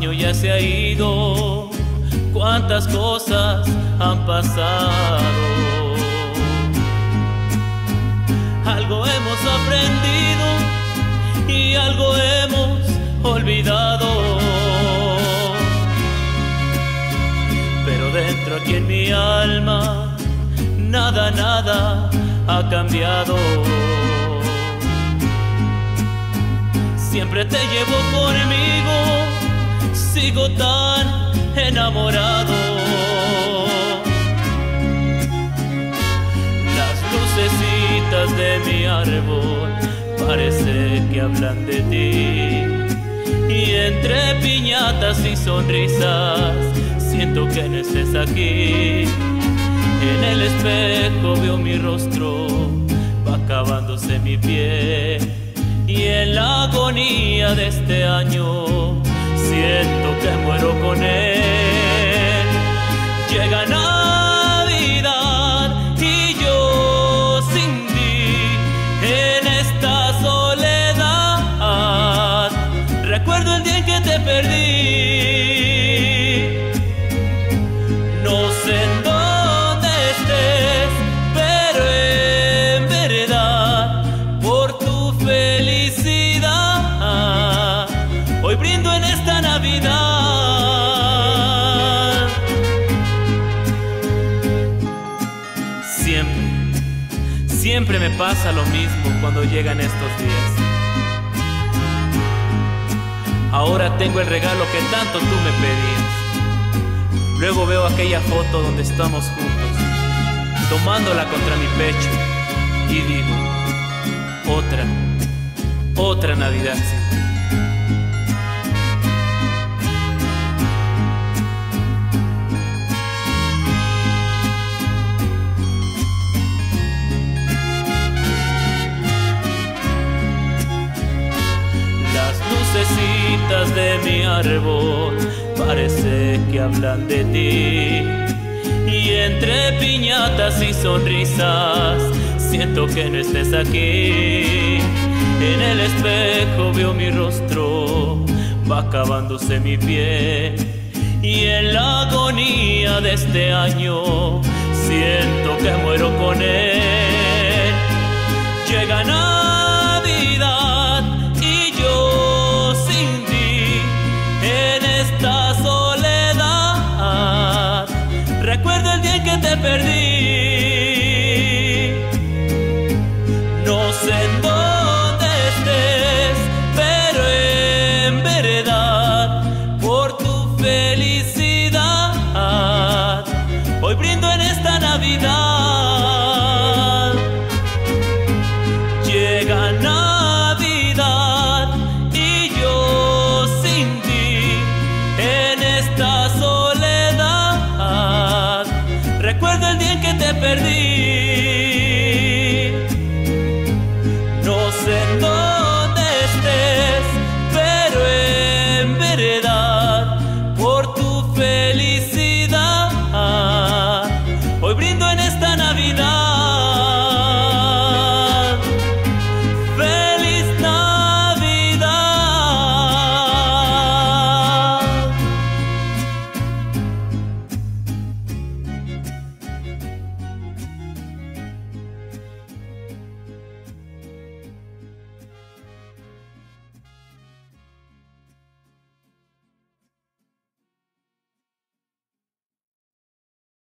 año ya se ha ido, cuántas cosas han pasado. Algo hemos aprendido y algo hemos olvidado. Pero dentro aquí en mi alma, nada, nada ha cambiado. Siempre te llevo conmigo, sigo tan enamorado. Las lucecitas de mi árbol parece que hablan de ti. Y entre piñatas y sonrisas, siento que no estés aquí. En el espejo veo mi rostro, va acabándose mi piel y en la agonía de este año siento que muero con él. Llega Navidad siempre me pasa lo mismo cuando llegan estos días. Ahora tengo el regalo que tanto tú me pedías. Luego veo aquella foto donde estamos juntos, tomándola contra mi pecho y digo, otra, otra Navidad. De mi árbol parece que hablan de ti. Y entre piñatas y sonrisas siento que no estés aquí. En el espejo veo mi rostro, va acabándose mi piel. Y en la agonía de este año siento que muero con él. Llega Navidad recuerdo el día en que te perdí.